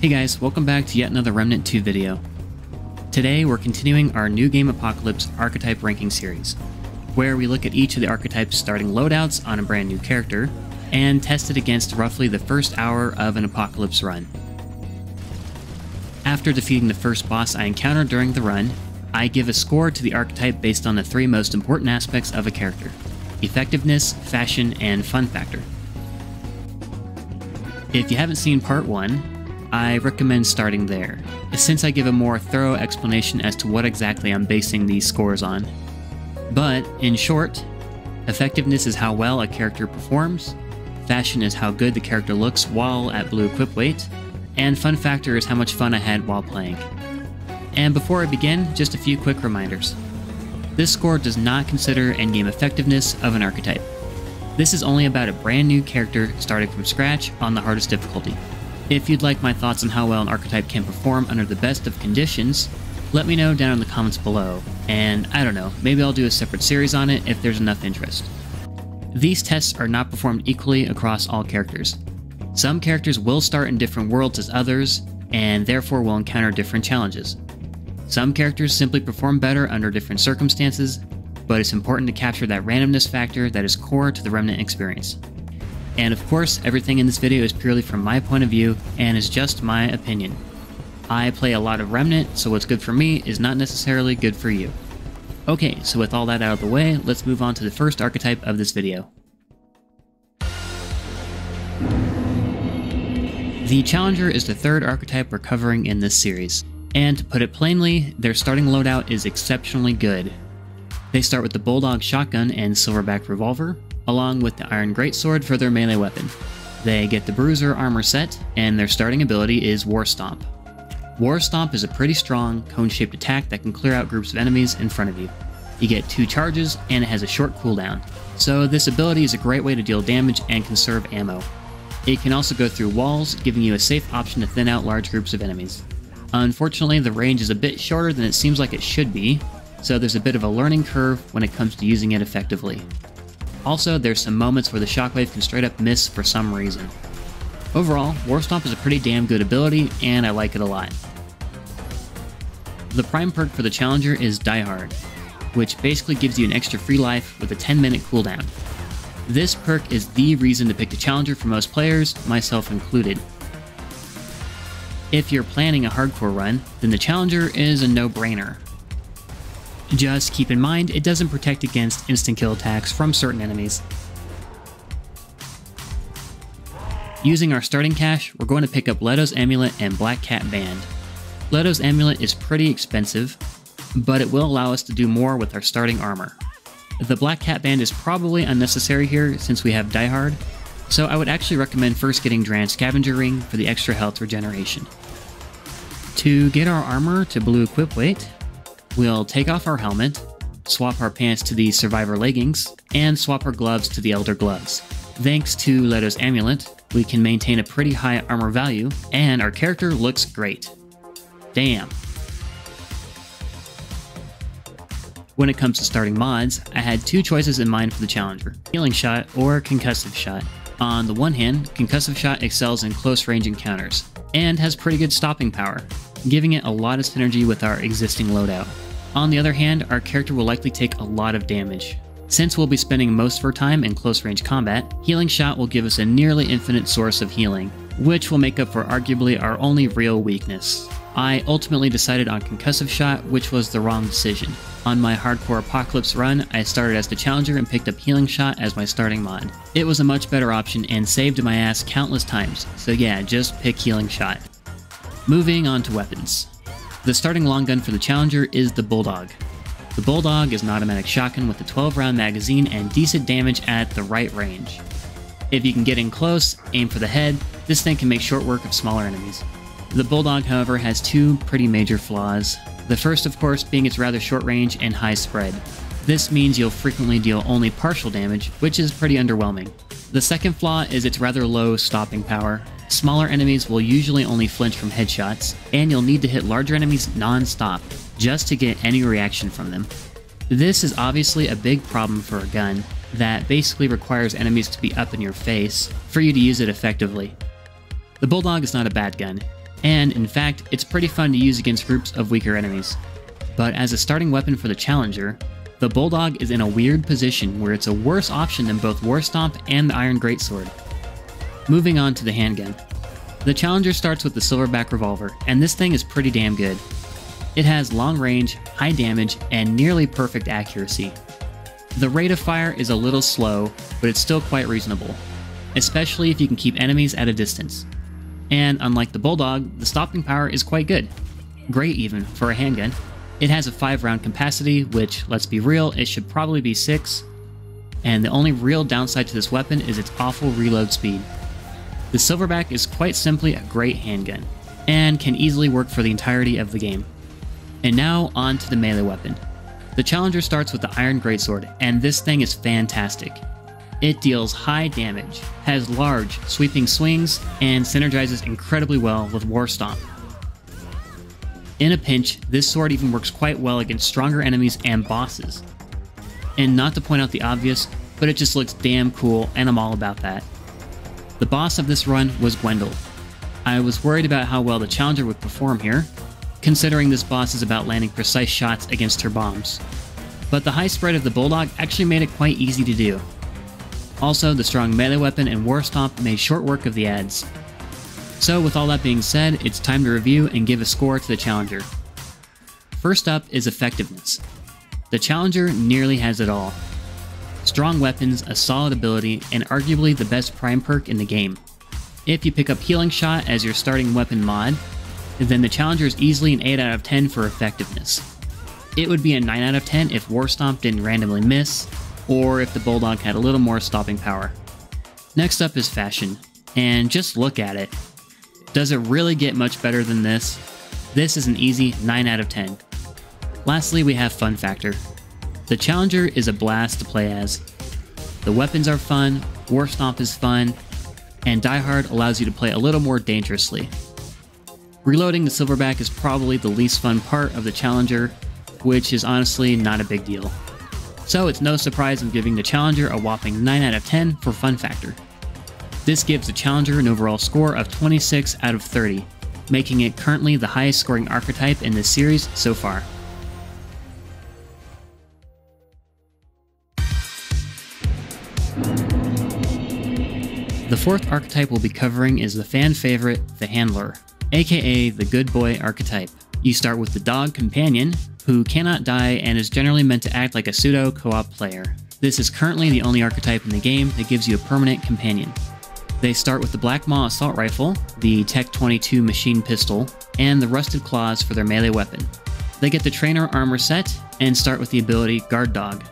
Hey guys, welcome back to yet another Remnant 2 video. Today we're continuing our New Game Apocalypse archetype ranking series, where we look at each of the archetype's starting loadouts on a brand new character, and test it against roughly the first hour of an Apocalypse run. After defeating the first boss I encountered during the run, I give a score to the archetype based on the three most important aspects of a character effectiveness, fashion, and fun factor. If you haven't seen part 1, I recommend starting there, since I give a more thorough explanation as to what exactly I'm basing these scores on. But, in short, effectiveness is how well a character performs, fashion is how good the character looks while at blue equip weight, and fun factor is how much fun I had while playing. And before I begin, just a few quick reminders. This score does not consider endgame effectiveness of an archetype. This is only about a brand new character starting from scratch on the hardest difficulty. If you'd like my thoughts on how well an archetype can perform under the best of conditions, let me know down in the comments below, and I don't know, maybe I'll do a separate series on it if there's enough interest. These tests are not performed equally across all characters. Some characters will start in different worlds as others, and therefore will encounter different challenges. Some characters simply perform better under different circumstances, but it's important to capture that randomness factor that is core to the Remnant experience. And of course, everything in this video is purely from my point of view and is just my opinion. I play a lot of Remnant, so what's good for me is not necessarily good for you. Okay, so with all that out of the way, let's move on to the first archetype of this video. The Challenger is the third archetype we're covering in this series. And to put it plainly, their starting loadout is exceptionally good. They start with the Bulldog Shotgun and Silverback Revolver, along with the Iron Greatsword for their melee weapon. They get the Bruiser armor set, and their starting ability is War Stomp. War Stomp is a pretty strong, cone-shaped attack that can clear out groups of enemies in front of you. You get two charges, and it has a short cooldown, so this ability is a great way to deal damage and conserve ammo. It can also go through walls, giving you a safe option to thin out large groups of enemies. Unfortunately, the range is a bit shorter than it seems like it should be, so there's a bit of a learning curve when it comes to using it effectively. Also, there's some moments where the shockwave can straight up miss for some reason. Overall, War Stomp is a pretty damn good ability, and I like it a lot. The prime perk for the Challenger is Die Hard, which basically gives you an extra free life with a 10 minute cooldown. This perk is the reason to pick the Challenger for most players, myself included. If you're planning a hardcore run, then the Challenger is a no-brainer. Just keep in mind, it doesn't protect against instant kill attacks from certain enemies. Using our starting cash, we're going to pick up Leto's Amulet and Black Cat Band. Leto's Amulet is pretty expensive, but it will allow us to do more with our starting armor. The Black Cat Band is probably unnecessary here since we have Die Hard, so I would actually recommend first getting Dran's Scavenger Ring for the extra health regeneration. To get our armor to blue equip weight, we'll take off our helmet, swap our pants to the Survivor leggings, and swap our gloves to the Elder gloves. Thanks to Leto's amulet, we can maintain a pretty high armor value, and our character looks great. Damn. When it comes to starting mods, I had two choices in mind for the Challenger, Healing Shot or Concussive Shot. On the one hand, Concussive Shot excels in close range encounters, and has pretty good stopping power, giving it a lot of synergy with our existing loadout. On the other hand, our character will likely take a lot of damage. Since we'll be spending most of our time in close range combat, Healing Shot will give us a nearly infinite source of healing, which will make up for arguably our only real weakness. I ultimately decided on Concussive Shot, which was the wrong decision. On my hardcore apocalypse run, I started as the challenger and picked up Healing Shot as my starting mod. It was a much better option and saved my ass countless times, so yeah, just pick Healing Shot. Moving on to weapons. The starting long gun for the challenger is the Bulldog. The Bulldog is an automatic shotgun with a 12 round magazine and decent damage at the right range. If you can get in close, aim for the head, this thing can make short work of smaller enemies. The Bulldog, however, has two pretty major flaws. The first, of course, being its rather short range and high spread. This means you'll frequently deal only partial damage, which is pretty underwhelming. The second flaw is its rather low stopping power. Smaller enemies will usually only flinch from headshots, and you'll need to hit larger enemies non-stop just to get any reaction from them. This is obviously a big problem for a gun that basically requires enemies to be up in your face for you to use it effectively. The Bulldog is not a bad gun, and in fact, it's pretty fun to use against groups of weaker enemies. But as a starting weapon for the Challenger, the Bulldog is in a weird position where it's a worse option than both War Stomp and the Iron Greatsword. Moving on to the handgun. The Challenger starts with the Silverback Revolver, and this thing is pretty damn good. It has long range, high damage, and nearly perfect accuracy. The rate of fire is a little slow, but it's still quite reasonable, especially if you can keep enemies at a distance. And unlike the Bulldog, the stopping power is quite good. Great even for a handgun. It has a 5 round capacity, which, let's be real, it should probably be 6. And the only real downside to this weapon is its awful reload speed. The Silverback is quite simply a great handgun, and can easily work for the entirety of the game. And now on to the melee weapon. The Challenger starts with the Iron Greatsword, and this thing is fantastic. It deals high damage, has large, sweeping swings, and synergizes incredibly well with War Stomp. In a pinch, this sword even works quite well against stronger enemies and bosses. And not to point out the obvious, but it just looks damn cool, and I'm all about that. The boss of this run was Gwendil. I was worried about how well the Challenger would perform here, considering this boss is about landing precise shots against her bombs. But the high spread of the Bulldog actually made it quite easy to do. Also, the strong melee weapon and War Stomp made short work of the ads. So with all that being said, it's time to review and give a score to the Challenger. First up is effectiveness. The Challenger nearly has it all strong weapons, a solid ability, and arguably the best prime perk in the game. If you pick up Healing Shot as your starting weapon mod, then the Challenger is easily an 8 out of 10 for effectiveness. It would be a 9 out of 10 if War Stomp didn't randomly miss, or if the Bulldog had a little more stopping power. Next up is Fashion, and just look at it. Does it really get much better than this? This is an easy 9 out of 10. Lastly, we have Fun Factor. The Challenger is a blast to play as. The weapons are fun, War Stomp is fun, and Die Hard allows you to play a little more dangerously. Reloading the Silverback is probably the least fun part of the Challenger, which is honestly not a big deal. So it's no surprise I'm giving the Challenger a whopping 9 out of 10 for fun factor. This gives the Challenger an overall score of 26 out of 30, making it currently the highest scoring archetype in this series so far. Fourth archetype we'll be covering is the fan favorite, the Handler, aka the good boy archetype. You start with the dog companion, who cannot die and is generally meant to act like a pseudo co-op player. This is currently the only archetype in the game that gives you a permanent companion. They start with the Black Maw Assault Rifle, the Tech 22 Machine Pistol, and the Rusted Claws for their melee weapon. They get the Trainer Armor set and start with the ability Guard Dog.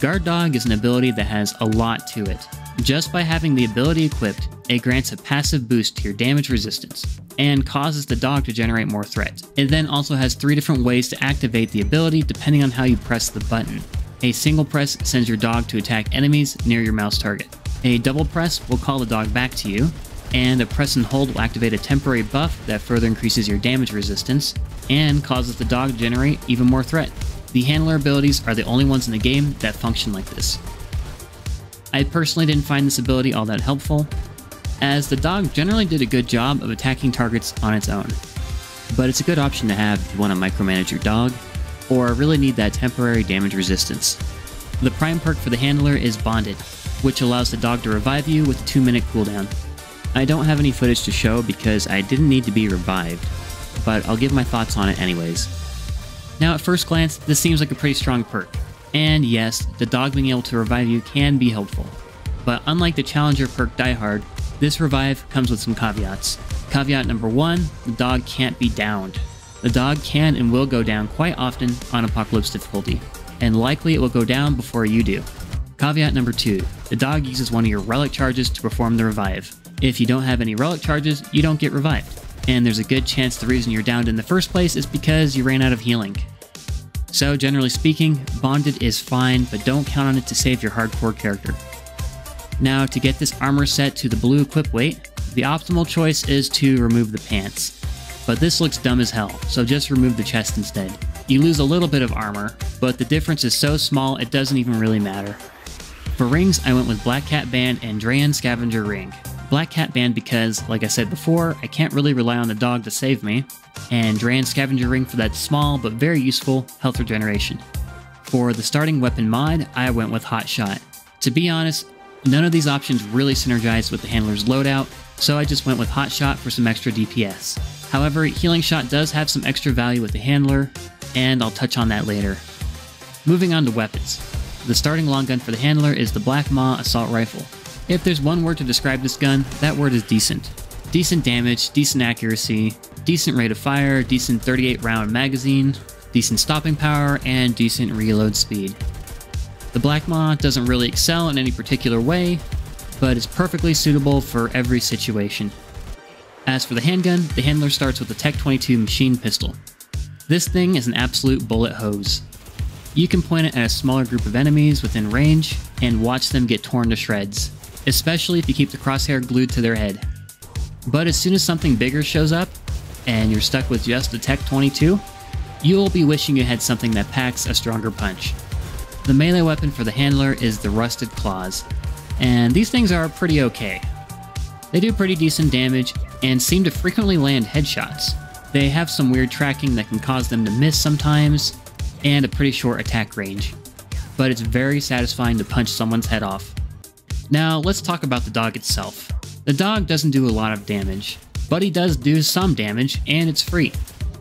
Guard Dog is an ability that has a lot to it, just by having the ability equipped, it grants a passive boost to your damage resistance, and causes the dog to generate more threat. It then also has three different ways to activate the ability depending on how you press the button. A single press sends your dog to attack enemies near your mouse target. A double press will call the dog back to you, and a press and hold will activate a temporary buff that further increases your damage resistance, and causes the dog to generate even more threat. The handler abilities are the only ones in the game that function like this. I personally didn't find this ability all that helpful, as the dog generally did a good job of attacking targets on its own. But it's a good option to have if you want to micromanage your dog, or really need that temporary damage resistance. The prime perk for the handler is Bonded, which allows the dog to revive you with a 2 minute cooldown. I don't have any footage to show because I didn't need to be revived, but I'll give my thoughts on it anyways. Now at first glance, this seems like a pretty strong perk, and yes, the dog being able to revive you can be helpful. But unlike the Challenger perk Die Hard, this revive comes with some caveats. Caveat number one, the dog can't be downed. The dog can and will go down quite often on Apocalypse difficulty, and likely it will go down before you do. Caveat number two, the dog uses one of your relic charges to perform the revive. If you don't have any relic charges, you don't get revived. And there's a good chance the reason you're downed in the first place is because you ran out of healing. So, generally speaking, Bonded is fine, but don't count on it to save your hardcore character. Now, to get this armor set to the blue equip weight, the optimal choice is to remove the pants. But this looks dumb as hell, so just remove the chest instead. You lose a little bit of armor, but the difference is so small it doesn't even really matter. For rings, I went with Black Cat Band and Dran Scavenger Ring. Black Cat Band because, like I said before, I can't really rely on the dog to save me, and Dran Scavenger Ring for that small but very useful health regeneration. For the starting weapon mod, I went with Hot Shot. To be honest, none of these options really synergized with the handler's loadout, so I just went with Hot Shot for some extra DPS. However, Healing Shot does have some extra value with the handler, and I'll touch on that later. Moving on to weapons. The starting long gun for the handler is the Black Maw Assault Rifle. If there's one word to describe this gun, that word is decent. Decent damage, decent accuracy, decent rate of fire, decent 38 round magazine, decent stopping power, and decent reload speed. The Black Maw doesn't really excel in any particular way, but is perfectly suitable for every situation. As for the handgun, the handler starts with the Tech 22 machine pistol. This thing is an absolute bullet hose. You can point it at a smaller group of enemies within range and watch them get torn to shreds, especially if you keep the crosshair glued to their head. But as soon as something bigger shows up, and you're stuck with just the Tech 22, you'll be wishing you had something that packs a stronger punch. The melee weapon for the handler is the Rusted Claws, and these things are pretty okay. They do pretty decent damage and seem to frequently land headshots, they have some weird tracking that can cause them to miss sometimes, and a pretty short attack range. But it's very satisfying to punch someone's head off. Now, let's talk about the dog itself. The dog doesn't do a lot of damage, but he does do some damage, and it's free.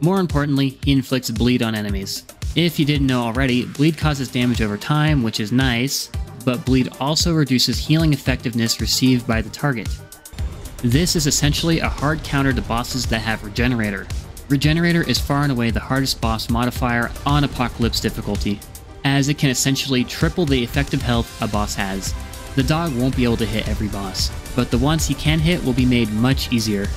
More importantly, he inflicts bleed on enemies. If you didn't know already, bleed causes damage over time, which is nice, but bleed also reduces healing effectiveness received by the target. This is essentially a hard counter to bosses that have Regenerator. Regenerator is far and away the hardest boss modifier on Apocalypse difficulty, as it can essentially triple the effective health a boss has. The dog won't be able to hit every boss, but the ones he can hit will be made much easier.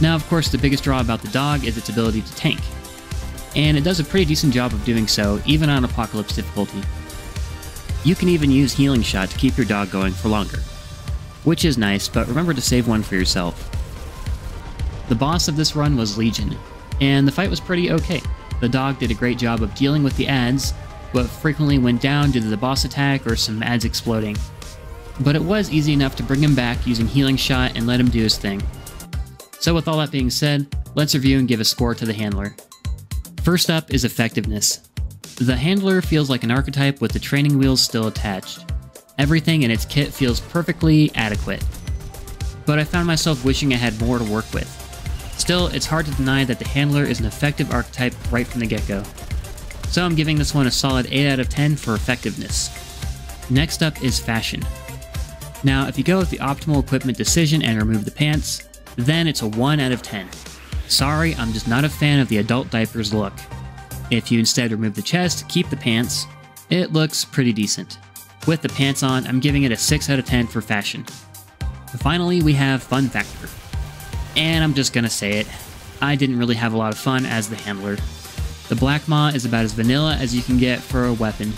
Now of course the biggest draw about the dog is its ability to tank, and it does a pretty decent job of doing so even on Apocalypse difficulty. You can even use Healing Shot to keep your dog going for longer which is nice, but remember to save one for yourself. The boss of this run was Legion, and the fight was pretty okay. The dog did a great job of dealing with the ads, but frequently went down due to the boss attack or some ads exploding. But it was easy enough to bring him back using Healing Shot and let him do his thing. So with all that being said, let's review and give a score to the handler. First up is effectiveness. The handler feels like an archetype with the training wheels still attached. Everything in its kit feels perfectly adequate. But I found myself wishing I had more to work with. Still, it's hard to deny that the handler is an effective archetype right from the get-go. So I'm giving this one a solid 8 out of 10 for effectiveness. Next up is fashion. Now, if you go with the optimal equipment decision and remove the pants, then it's a 1 out of 10. Sorry, I'm just not a fan of the adult diapers look. If you instead remove the chest, keep the pants, it looks pretty decent. With the pants on, I'm giving it a 6 out of 10 for fashion. Finally, we have fun factor. And I'm just gonna say it, I didn't really have a lot of fun as the handler. The Black Maw is about as vanilla as you can get for a weapon.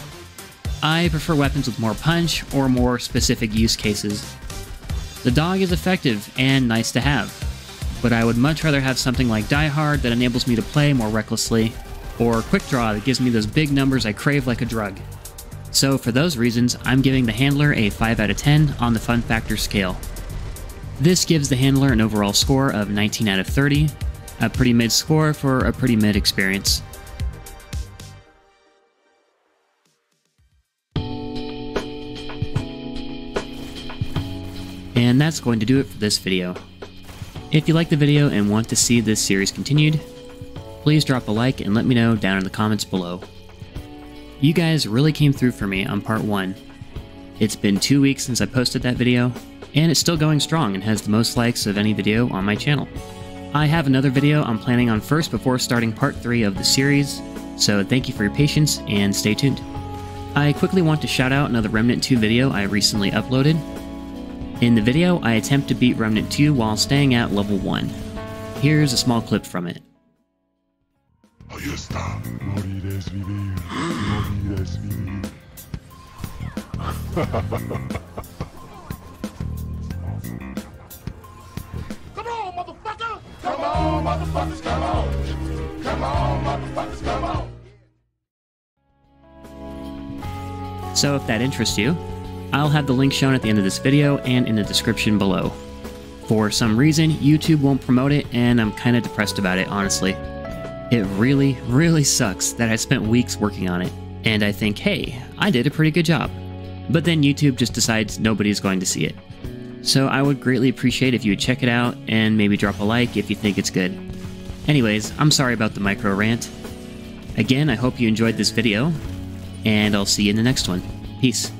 I prefer weapons with more punch or more specific use cases. The dog is effective and nice to have, but I would much rather have something like Die Hard that enables me to play more recklessly, or Quick Draw that gives me those big numbers I crave like a drug. So for those reasons, I'm giving the handler a 5 out of 10 on the fun factor scale. This gives the handler an overall score of 19 out of 30, a pretty mid score for a pretty mid experience. And that's going to do it for this video. If you like the video and want to see this series continued, please drop a like and let me know down in the comments below. You guys really came through for me on part 1. It's been two weeks since I posted that video, and it's still going strong and has the most likes of any video on my channel. I have another video I'm planning on first before starting part 3 of the series, so thank you for your patience and stay tuned. I quickly want to shout out another Remnant 2 video I recently uploaded. In the video, I attempt to beat Remnant 2 while staying at level 1. Here's a small clip from it. Ahí está. Morir es vivir. Morir es vivir. come on, motherfucker! Come on, motherfuckers, come on! Come on, motherfuckers, come on! So if that interests you, I'll have the link shown at the end of this video and in the description below. For some reason, YouTube won't promote it, and I'm kinda depressed about it, honestly. It really, really sucks that I spent weeks working on it, and I think, hey, I did a pretty good job. But then YouTube just decides nobody's going to see it. So I would greatly appreciate if you would check it out and maybe drop a like if you think it's good. Anyways, I'm sorry about the micro rant. Again, I hope you enjoyed this video, and I'll see you in the next one. Peace.